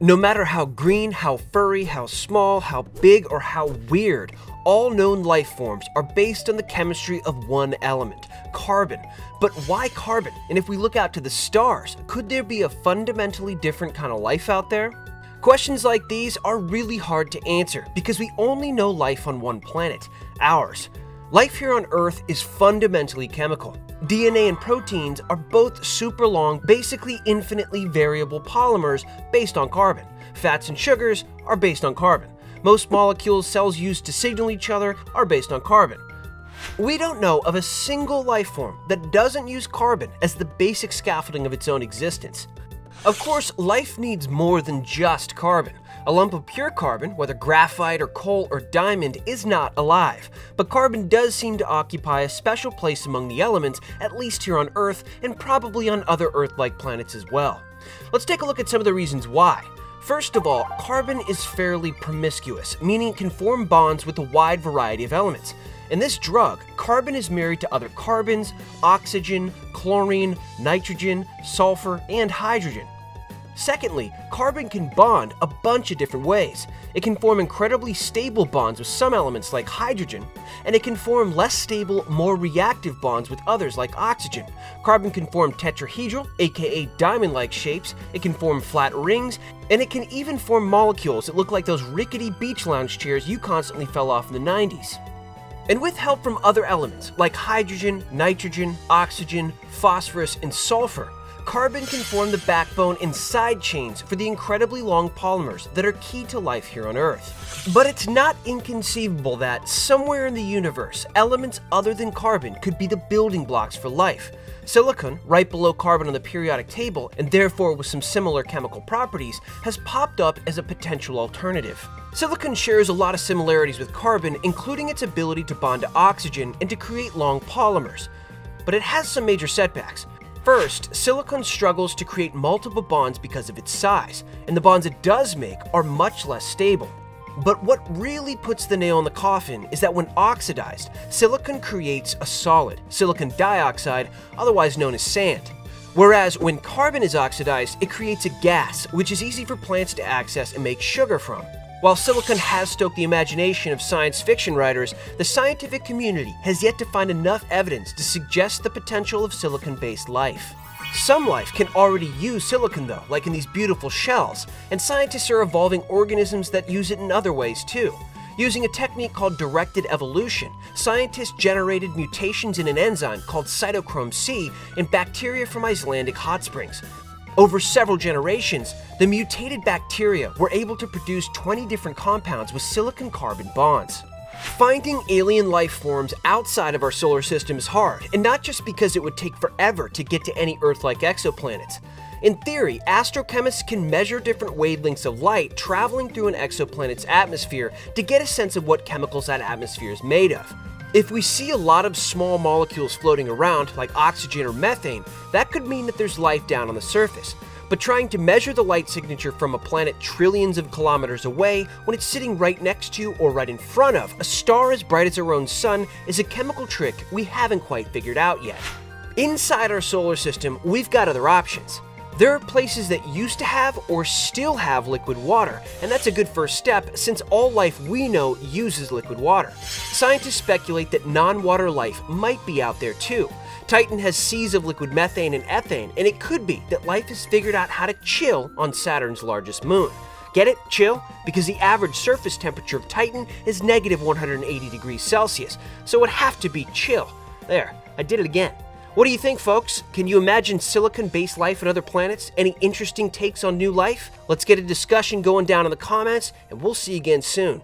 No matter how green, how furry, how small, how big, or how weird, all known life forms are based on the chemistry of one element, carbon. But why carbon? And if we look out to the stars, could there be a fundamentally different kind of life out there? Questions like these are really hard to answer because we only know life on one planet, ours. Life here on Earth is fundamentally chemical. DNA and proteins are both super long, basically infinitely variable polymers based on carbon. Fats and sugars are based on carbon. Most molecules cells use to signal each other are based on carbon. We don't know of a single life form that doesn't use carbon as the basic scaffolding of its own existence. Of course, life needs more than just carbon. A lump of pure carbon, whether graphite or coal or diamond, is not alive, but carbon does seem to occupy a special place among the elements, at least here on Earth, and probably on other Earth like planets as well. Let's take a look at some of the reasons why. First of all, carbon is fairly promiscuous, meaning it can form bonds with a wide variety of elements. In this drug, carbon is married to other carbons, oxygen, chlorine, nitrogen, sulfur, and hydrogen. Secondly, carbon can bond a bunch of different ways. It can form incredibly stable bonds with some elements like hydrogen, and it can form less stable, more reactive bonds with others like oxygen. Carbon can form tetrahedral, aka diamond like shapes, it can form flat rings, and it can even form molecules that look like those rickety beach lounge chairs you constantly fell off in the 90s. And with help from other elements like hydrogen, nitrogen, oxygen, phosphorus, and sulfur, Carbon can form the backbone and side chains for the incredibly long polymers that are key to life here on Earth. But it's not inconceivable that, somewhere in the universe, elements other than carbon could be the building blocks for life. Silicon, right below carbon on the periodic table, and therefore with some similar chemical properties, has popped up as a potential alternative. Silicon shares a lot of similarities with carbon, including its ability to bond to oxygen and to create long polymers. But it has some major setbacks. First, silicon struggles to create multiple bonds because of its size, and the bonds it does make are much less stable. But what really puts the nail in the coffin is that when oxidized, silicon creates a solid, silicon dioxide, otherwise known as sand. Whereas when carbon is oxidized, it creates a gas, which is easy for plants to access and make sugar from. While silicon has stoked the imagination of science fiction writers, the scientific community has yet to find enough evidence to suggest the potential of silicon based life. Some life can already use silicon, though, like in these beautiful shells, and scientists are evolving organisms that use it in other ways too. Using a technique called directed evolution, scientists generated mutations in an enzyme called cytochrome C in bacteria from Icelandic hot springs, over several generations, the mutated bacteria were able to produce 20 different compounds with silicon carbon bonds. Finding alien life forms outside of our solar system is hard, and not just because it would take forever to get to any Earth like exoplanets. In theory, astrochemists can measure different wavelengths of light traveling through an exoplanet's atmosphere to get a sense of what chemicals that atmosphere is made of. If we see a lot of small molecules floating around, like oxygen or methane, that could mean that there's life down on the surface. But trying to measure the light signature from a planet trillions of kilometers away when it's sitting right next to or right in front of a star as bright as our own sun is a chemical trick we haven't quite figured out yet. Inside our solar system, we've got other options. There are places that used to have or still have liquid water, and that's a good first step since all life we know uses liquid water. Scientists speculate that non water life might be out there too. Titan has seas of liquid methane and ethane, and it could be that life has figured out how to chill on Saturn's largest moon. Get it? Chill? Because the average surface temperature of Titan is negative 180 degrees Celsius, so it would have to be chill. There, I did it again. What do you think, folks? Can you imagine silicon based life on other planets? Any interesting takes on new life? Let's get a discussion going down in the comments, and we'll see you again soon.